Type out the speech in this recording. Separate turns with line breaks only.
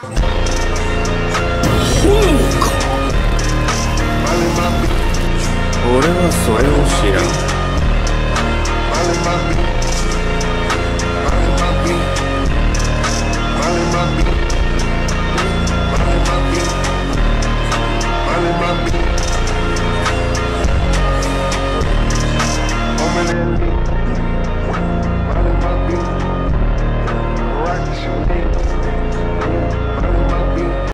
炎か俺はそれを知らん。